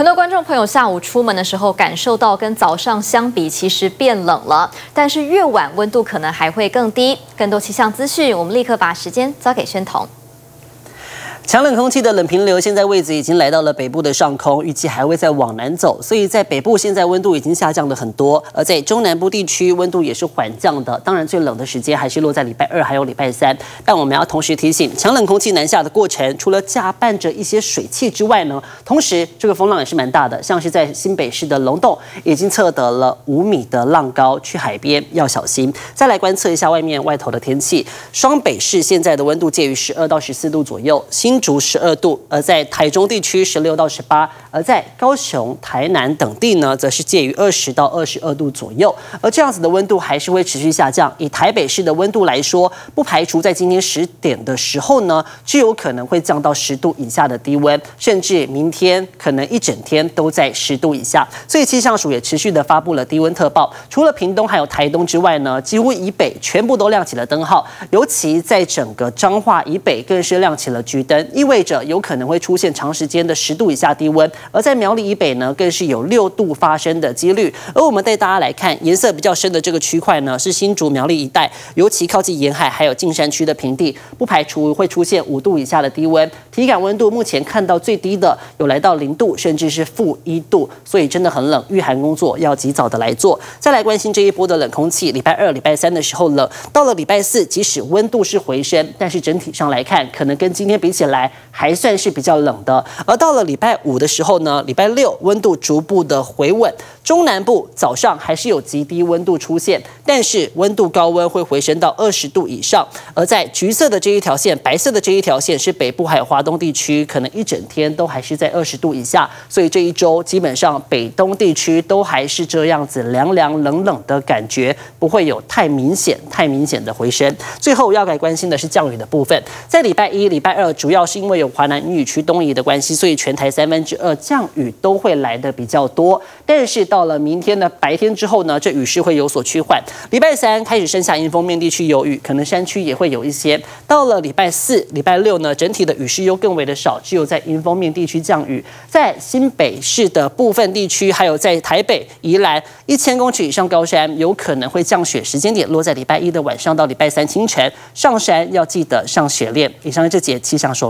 很多观众朋友下午出门的时候，感受到跟早上相比，其实变冷了。但是越晚温度可能还会更低。更多气象资讯，我们立刻把时间交给宣彤。强冷空气的冷平流现在位置已经来到了北部的上空，预计还会再往南走，所以在北部现在温度已经下降了很多，而在中南部地区温度也是缓降的。当然，最冷的时间还是落在礼拜二还有礼拜三。但我们要同时提醒，强冷空气南下的过程，除了夹伴着一些水汽之外呢，同时这个风浪也是蛮大的，像是在新北市的龙洞已经测得了五米的浪高，去海边要小心。再来观测一下外面外头的天气，双北市现在的温度介于十二到十四度左右，新。竹十二度，而在台中地区十六到十八，而在高雄、台南等地呢，则是介于二十到二十二度左右。而这样子的温度还是会持续下降。以台北市的温度来说，不排除在今天十点的时候呢，就有可能会降到十度以下的低温，甚至明天可能一整天都在十度以下。所以气象署也持续的发布了低温特报，除了屏东还有台东之外呢，几乎以北全部都亮起了灯号，尤其在整个彰化以北更是亮起了橘灯。意味着有可能会出现长时间的十度以下低温，而在苗栗以北呢，更是有六度发生的几率。而我们带大家来看颜色比较深的这个区块呢，是新竹苗栗一带，尤其靠近沿海还有近山区的平地，不排除会出现五度以下的低温。体感温度目前看到最低的有来到零度，甚至是负一度，所以真的很冷，御寒工作要及早的来做。再来关心这一波的冷空气，礼拜二、礼拜三的时候冷，到了礼拜四，即使温度是回升，但是整体上来看，可能跟今天比起来。来还算是比较冷的，而到了礼拜五的时候呢，礼拜六温度逐步的回稳，中南部早上还是有极低温度出现，但是温度高温会回升到二十度以上。而在橘色的这一条线，白色的这一条线是北部还有华东地区，可能一整天都还是在二十度以下，所以这一周基本上北东地区都还是这样子凉凉冷冷的感觉，不会有太明显、太明显的回升。最后要该关心的是降雨的部分，在礼拜一、礼拜二主要是因为有华南雨区东移的关系，所以全台三分之二降雨都会来的比较多。但是到了明天的白天之后呢，这雨势会有所趋缓。礼拜三开始剩下迎风面地区有雨，可能山区也会有一些。到了礼拜四、礼拜六呢，整体的雨势又更为的少，只有在迎风面地区降雨。在新北市的部分地区，还有在台北、宜兰一千公尺以上高山，有可能会降雪，时间点落在礼拜一的晚上到礼拜三清晨。上山要记得上雪链。以上这节气象说